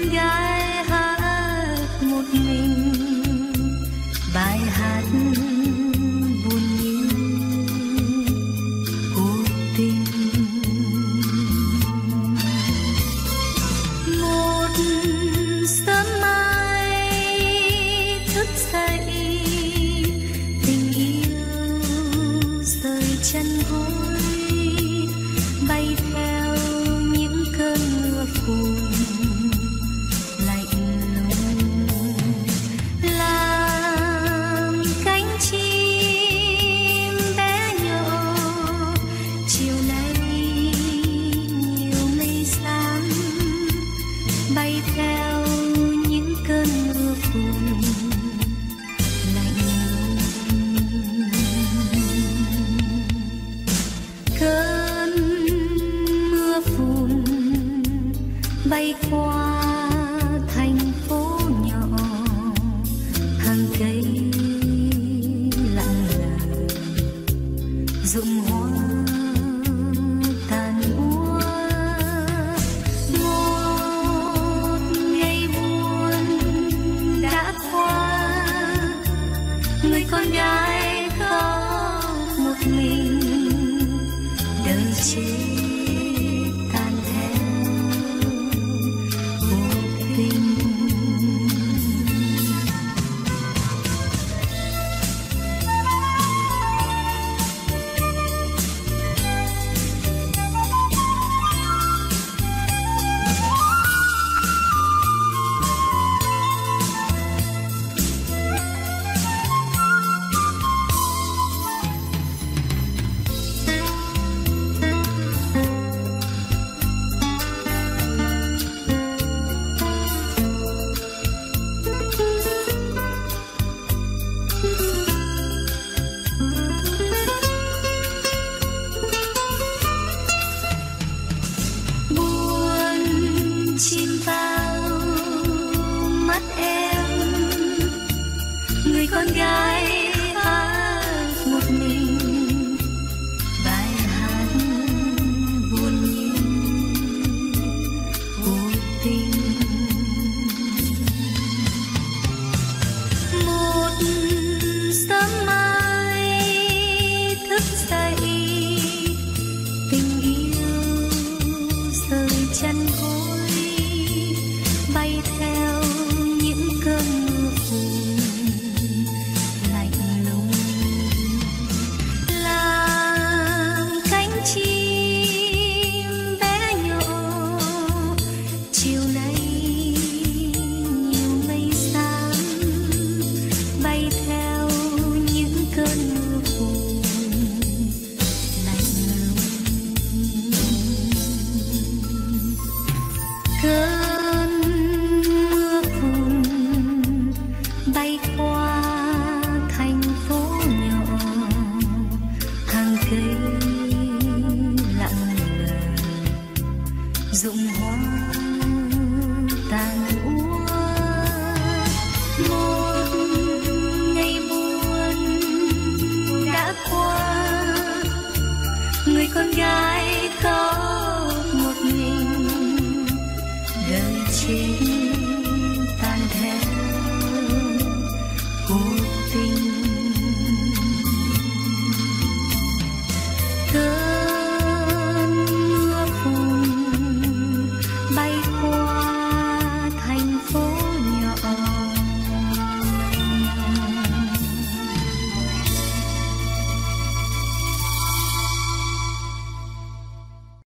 con gái hát một mình. Bài hát bay qua thành phố nhỏ, hàng cây lặng lẽ rụng hoa tàn úa. Một ngày buồn đã qua, người con gái khóc một mình, đời chết see.